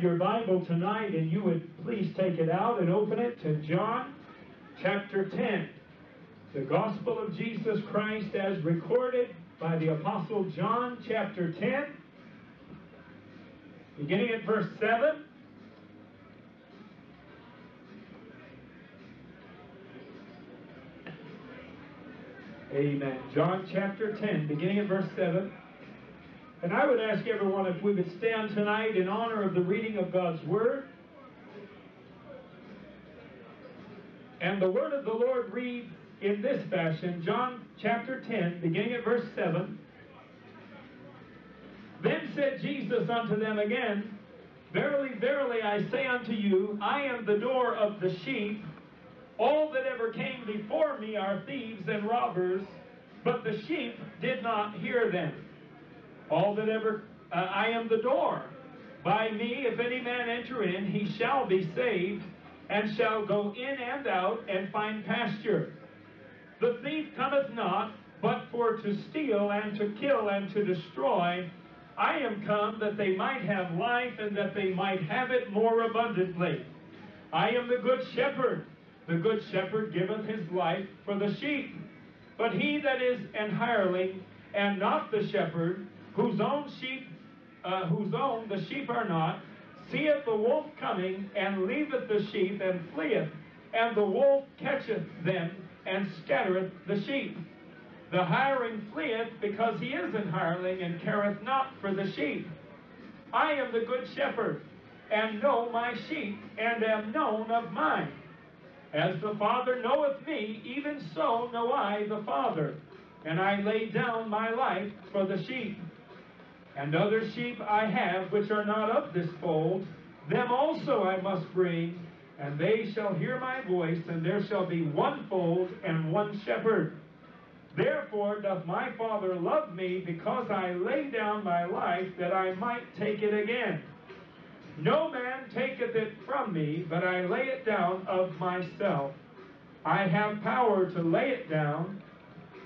your Bible tonight and you would please take it out and open it to John chapter 10. The Gospel of Jesus Christ as recorded by the Apostle John chapter 10, beginning at verse 7. Amen. John chapter 10, beginning at verse 7. And I would ask everyone if we would stand tonight in honor of the reading of God's Word. And the Word of the Lord reads in this fashion John chapter 10, beginning at verse 7. Then said Jesus unto them again, Verily, verily, I say unto you, I am the door of the sheep. All that ever came before me are thieves and robbers, but the sheep did not hear them. All that ever, uh, I am the door. By me, if any man enter in, he shall be saved, and shall go in and out, and find pasture. The thief cometh not, but for to steal, and to kill, and to destroy. I am come that they might have life, and that they might have it more abundantly. I am the good shepherd. The good shepherd giveth his life for the sheep. But he that is an hireling, and not the shepherd, whose own sheep, uh, whose own the sheep are not, seeth the wolf coming, and leaveth the sheep, and fleeth, and the wolf catcheth them, and scattereth the sheep. The hireling fleeth, because he is an hireling, and careth not for the sheep. I am the good shepherd, and know my sheep, and am known of mine. As the Father knoweth me, even so know I the Father, and I lay down my life for the sheep. And other sheep I have which are not of this fold, them also I must bring, and they shall hear my voice, and there shall be one fold and one shepherd. Therefore doth my Father love me, because I lay down my life that I might take it again. No man taketh it from me, but I lay it down of myself. I have power to lay it down,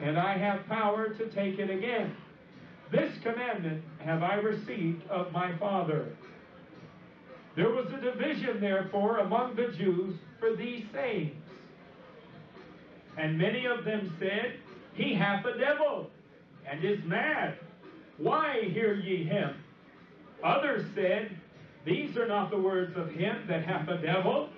and I have power to take it again. This commandment have I received of my Father. There was a division, therefore, among the Jews for these sayings. And many of them said, He hath a devil, and is mad. Why hear ye him? Others said, These are not the words of him that hath a devil.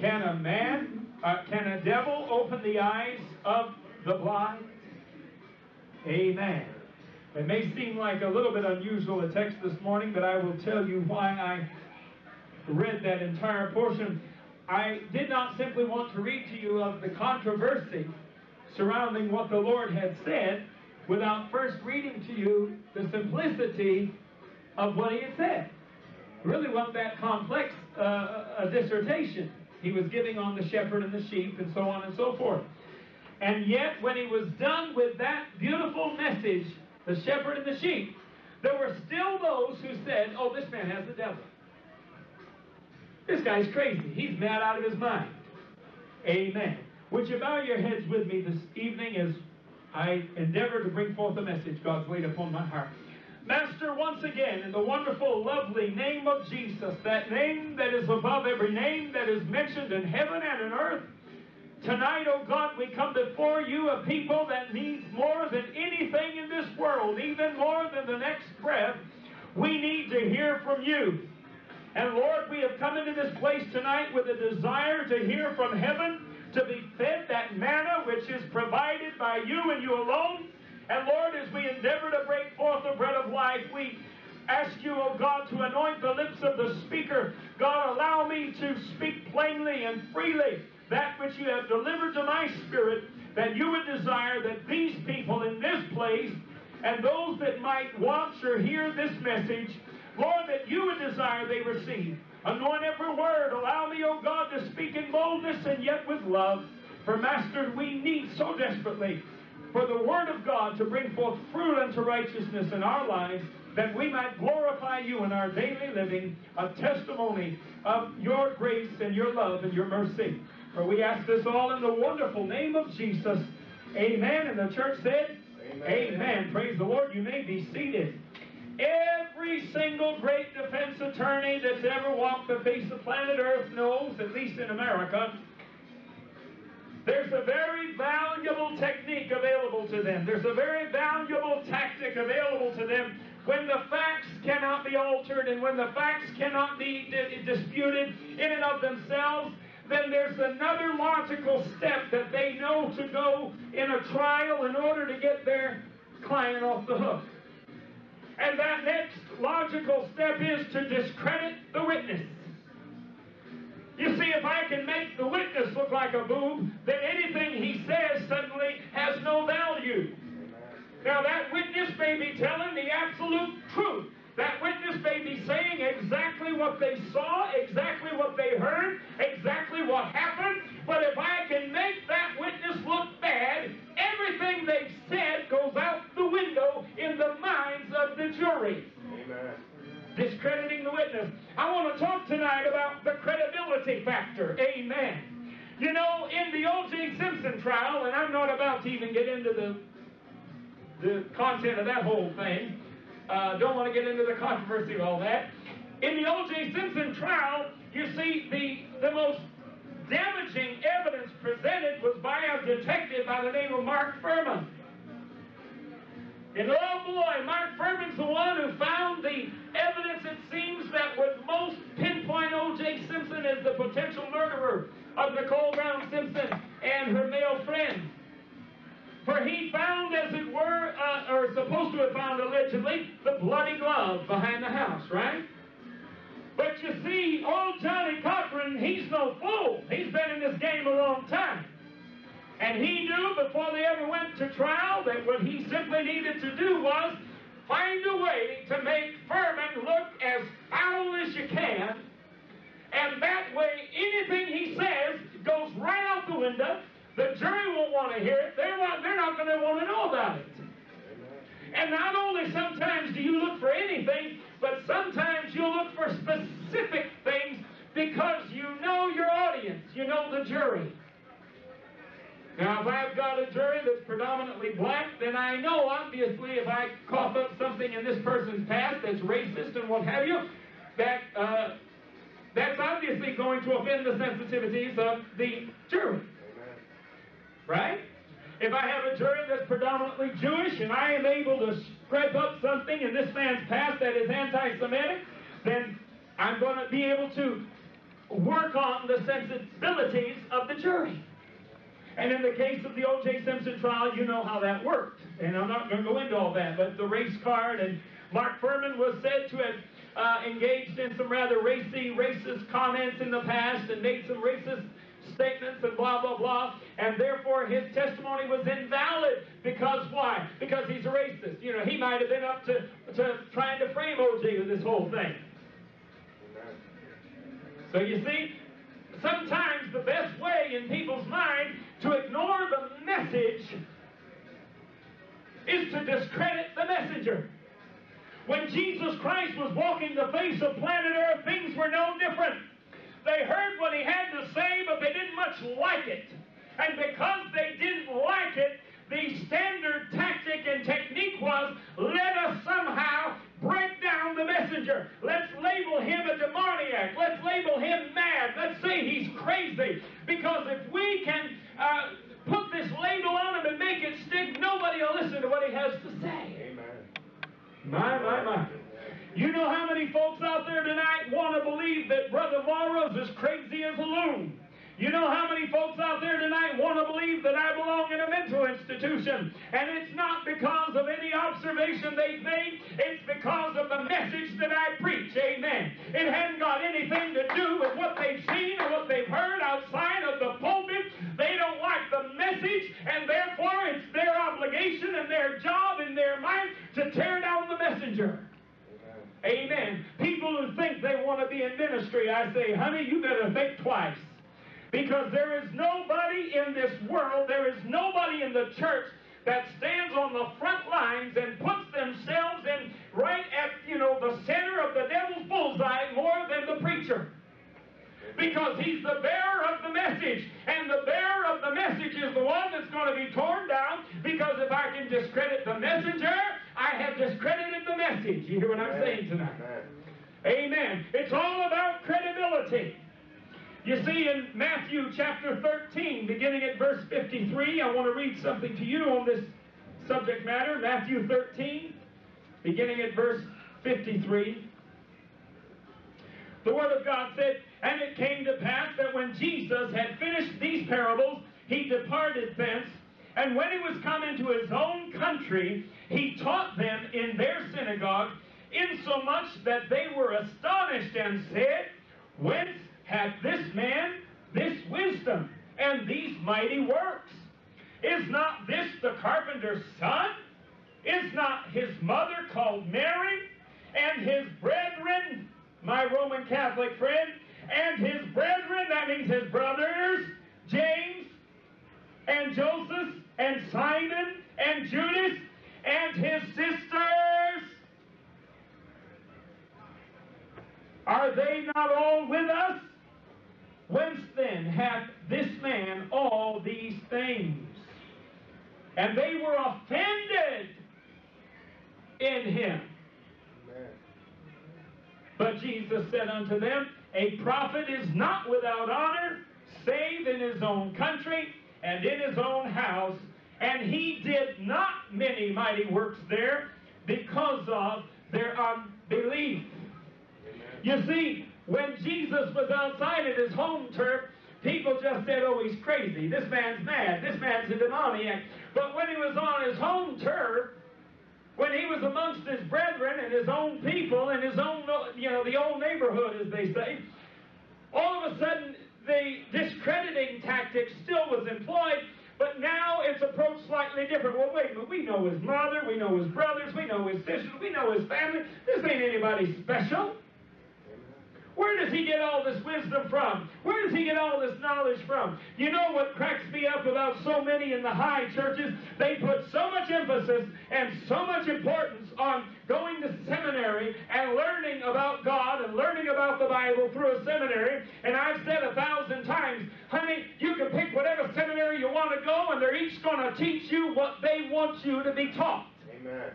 Can a man, uh, can a devil open the eyes of the blind? Amen. It may seem like a little bit unusual a text this morning, but I will tell you why I read that entire portion. I did not simply want to read to you of the controversy surrounding what the Lord had said without first reading to you the simplicity of what he had said. Really wasn't that complex uh, a dissertation he was giving on the shepherd and the sheep and so on and so forth. And yet, when he was done with that beautiful message the shepherd and the sheep, there were still those who said, oh, this man has the devil. This guy's crazy. He's mad out of his mind. Amen. Would you bow your heads with me this evening as I endeavor to bring forth a message God's laid upon my heart? Master, once again, in the wonderful, lovely name of Jesus, that name that is above every name that is mentioned in heaven and in earth, Tonight, oh God, we come before you a people that needs more than world, even more than the next breath. We need to hear from you. And Lord, we have come into this place tonight with a desire to hear from heaven, to be fed that manna which is provided by you and you alone. And Lord, as we endeavor to break forth the bread of life, we ask you, O oh God, to anoint the lips of the speaker. God, allow me to speak plainly and freely that which you have delivered to my spirit, that you would desire that these people in this place and those that might watch or hear this message, Lord, that you would desire they receive. Anoint every word. Allow me, O God, to speak in boldness and yet with love. For, Master, we need so desperately for the Word of God to bring forth fruit unto righteousness in our lives, that we might glorify you in our daily living, a testimony of your grace and your love and your mercy. For we ask this all in the wonderful name of Jesus. Amen. And the church said, Amen. Amen. Praise the Lord. You may be seated. Every single great defense attorney that's ever walked the face of planet Earth knows, at least in America, there's a very valuable technique available to them. There's a very valuable tactic available to them when the facts cannot be altered and when the facts cannot be disputed in and of themselves. Then there's another logical step that they know to go in a trial in order to get their client off the hook. And that next logical step is to discredit the witness. You see, if I can make the witness look like a boob, then anything he says suddenly has no value. Now, that witness may be telling the absolute truth. That witness may be saying exactly what they saw, exactly what they heard, O.J. Simpson trial, and I'm not about to even get into the the content of that whole thing. Uh, don't want to get into the controversy of all that. In the O.J. Simpson trial, you see the, the most damaging evidence presented was by a detective by the name of Mark Fuhrman. And oh boy, Mark Fuhrman's the one who found the evidence, it seems, that would most pinpoint O.J. Simpson as the potential murderer of Nicole Brown Simpson and her male friend. For he found, as it were, uh, or supposed to have found allegedly, the bloody glove behind the house, right? But you see, old Johnnie Cochran, he's no fool. He's been in this game a long time. And he knew before they ever went to trial that what he simply needed to do was find a way to make Fuhrman look as foul as you can. And that way, anything he says goes right out the window the jury won't want to hear it. They're not, they're not going to want to know about it. And not only sometimes do you look for anything, but sometimes you look for specific things because you know your audience, you know the jury. Now, if I've got a jury that's predominantly black, then I know, obviously, if I cough up something in this person's past that's racist and what have you, that uh, that's obviously going to offend the sensitivities of the jury. Right? If I have a jury that's predominantly Jewish and I am able to scrape up something in this man's past that is anti Semitic, then I'm going to be able to work on the sensibilities of the jury. And in the case of the O.J. Simpson trial, you know how that worked. And I'm not going to go into all that, but the race card and Mark Fuhrman was said to have uh, engaged in some rather racy, racist comments in the past and made some racist statements and blah, blah, blah. And therefore his testimony was invalid. Because why? Because he's a racist. You know, he might have been up to, to trying to frame OJ with this whole thing. So you see, sometimes the best way in people's mind to ignore the message is to discredit the messenger. When Jesus Christ was walking the face of planet Earth, things were no different. They heard what he had to say, but they didn't much like it. And because they didn't like it, the standard tactic and technique was let us somehow break down the messenger. Let's label him a demoniac. Let's label him mad. Let's say he's crazy. Because if we can uh, put this label on him and make it stick, nobody will listen to what he has to say. My, my, my. You know how many folks out there tonight want to believe that Brother Morrow's as crazy as a loon? You know how many folks out there tonight want to believe that I belong in a mental institution? And it's not because of any observation they've made, it's because of the message that I preach. Amen. It hadn't got anything to do with what they've seen or what they've heard outside of the pulpit. They don't like the message, and therefore it's their obligation and their job in their mind to tear down the messenger. Amen. People who think they want to be in ministry, I say, honey, you better think twice. Because there is nobody in this world, there is nobody in the church that stands on the front lines and puts themselves in right at, you know, the center of the devil's bullseye more than the preacher. Because he's the bearer of the message. And the bearer of the message is the one that's going to be torn down. Because if I can discredit the messenger, I have discredited the message. You hear what I'm saying tonight? Amen. It's all about credibility. You see, in Matthew chapter 13, beginning at verse 53, I want to read something to you on this subject matter. Matthew 13, beginning at verse 53. The Word of God said, And it came to pass that when Jesus had finished these parables, he departed thence. And when he was come into his own country, he taught them in their synagogue, insomuch that they were astonished and said, Whence hath this man this wisdom and these mighty works? Is not this the carpenter's son? Is not his mother called Mary? And his brethren, my Roman Catholic friend, and his brethren, that means his brothers, James and Joseph and Simon and Judas and his sisters. Are they not all with us? Whence then hath this man all these things? And they were offended in him. But Jesus said unto them, A prophet is not without honor, save in his own country and in his own house. And he did not many mighty works there because of their unbelief. You see, when Jesus was outside of his home turf, people just said, oh, he's crazy. This man's mad. This man's a demoniac. But when he was on his home turf, when he was amongst his brethren and his own people and his own, you know, the old neighborhood, as they say, all of a sudden the discrediting tactic still was employed, but now it's approached slightly different. Well, wait a minute. We know his mother, we know his brothers, we know his sisters, we know his family. This ain't anybody special. Where does he get all this wisdom from? Where does he get all this knowledge from? You know what cracks me up about so many in the high churches? They put so much emphasis and so much importance on going to seminary and learning about God and learning about the Bible through a seminary. And I've said a thousand times, honey, you can pick whatever seminary you want to go, and they're each going to teach you what they want you to be taught. Amen.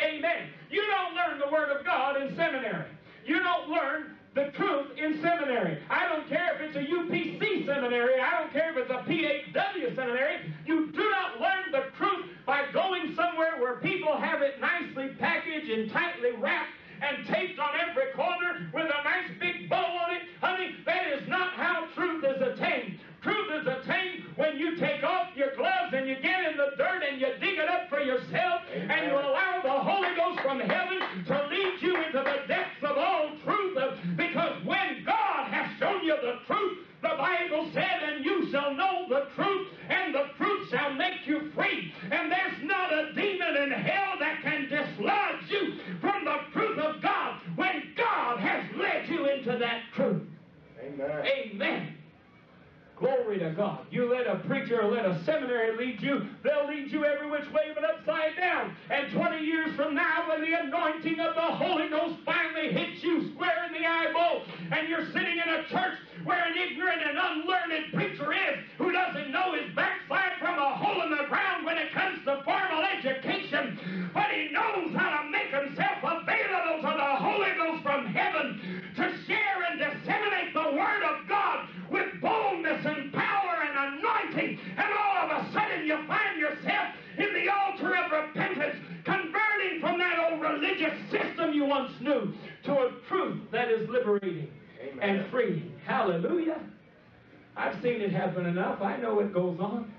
Amen. You don't learn the Word of God in seminary. You don't learn the truth in seminary. I don't care if it's a UPC seminary. I don't care if it's a PAW seminary. You do not learn the truth by going somewhere where people have it nicely packaged and tightly wrapped and taped on every corner with a nice big bow on it. Honey, that is not how truth is attained. Truth is attained when you take off your gloves and you get in the dirt and you dig it up for yourself Amen. and you allow the Holy Ghost from heaven or let a seminary lead you, they'll lead you every which way but upside down. And 20 years from now, when the anointing of the Holy Ghost finally hits you square in the eyeball, and you're sitting in a church where an ignorant and unlearned preacher seen it happen enough. I know it goes on.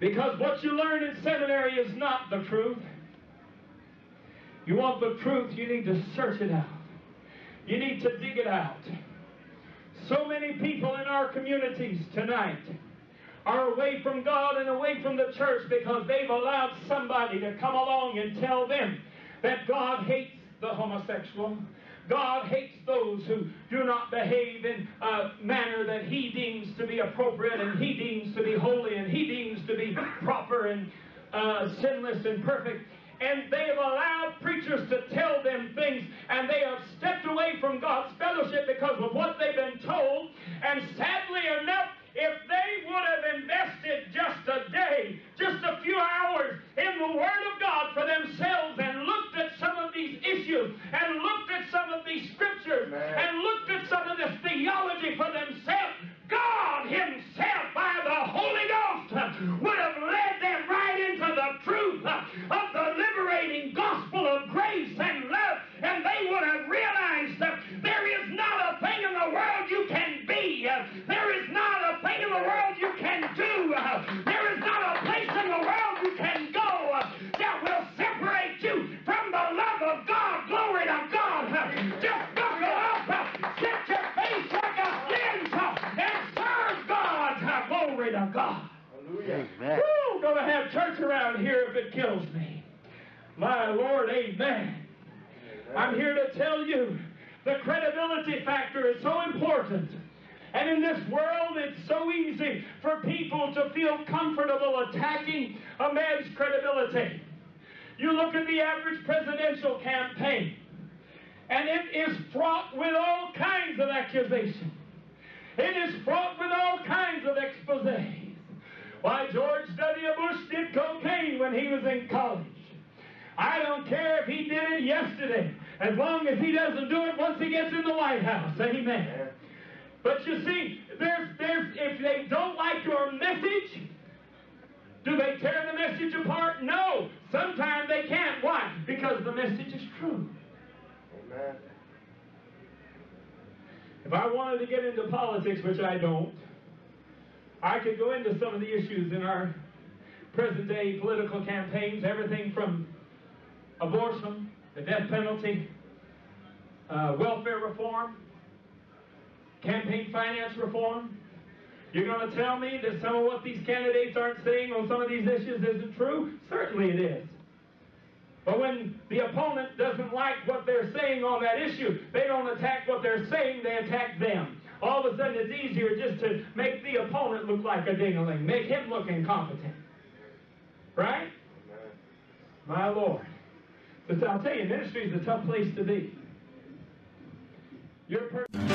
Because what you learn in seminary is not the truth. You want the truth, you need to search it out. You need to dig it out. So many people in our communities tonight are away from God and away from the church because they've allowed somebody to come along and tell them that God hates the homosexual. God hates those who do not behave in a manner that He deems to be appropriate and He deems to be holy and He deems to be proper and uh, sinless and perfect and they have allowed preachers to tell them things, and they have stepped away from God's fellowship because of what they've been told. And sadly enough, if they would have invested just a day, just a few hours in the Word of God for themselves and looked at some my these scriptures Man. and looked at some of this theology for themselves around here if it kills me. My Lord, amen. I'm here to tell you the credibility factor is so important. And in this world, it's so easy for people to feel comfortable attacking a man's credibility. You look at the average presidential campaign, and it is fraught with all kinds of accusation. It is fraught with all kinds of exposés. Why, George W. Bush did cocaine when he was in college. I don't care if he did it yesterday, as long as he doesn't do it once he gets in the White House. Amen. But you see, there's, there's, if they don't like your message, do they tear the message apart? No. Sometimes they can't. Why? Because the message is true. Amen. If I wanted to get into politics, which I don't, I could go into some of the issues in our present day political campaigns, everything from abortion, the death penalty, uh, welfare reform, campaign finance reform. You're going to tell me that some of what these candidates aren't saying on some of these issues isn't true? Certainly it is. But when the opponent doesn't like what they're saying on that issue, they don't attack what they're saying, they attack them. All of a sudden, it's easier just to make the opponent look like a dingaling, make him look incompetent. Right? My Lord. But I'll tell you, ministry is a tough place to be. You're a person.